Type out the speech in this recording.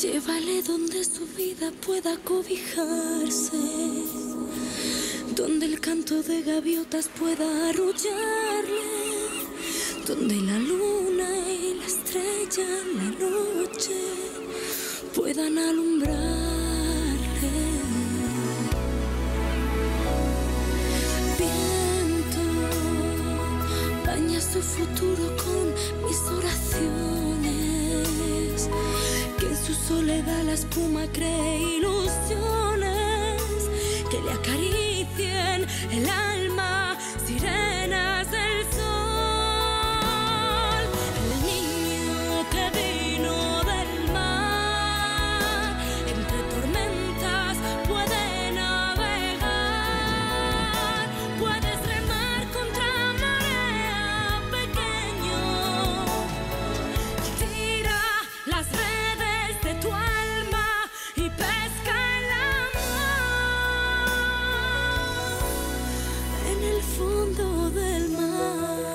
Llévale donde su vida pueda cobijarse, donde el canto de gaviotas pueda arrullarle, donde la luna y la estrella en la noche puedan alumbrarle. Viento, baña su futuro con soledad la espuma cree ilusiones, que le acaricien el el fondo del mar.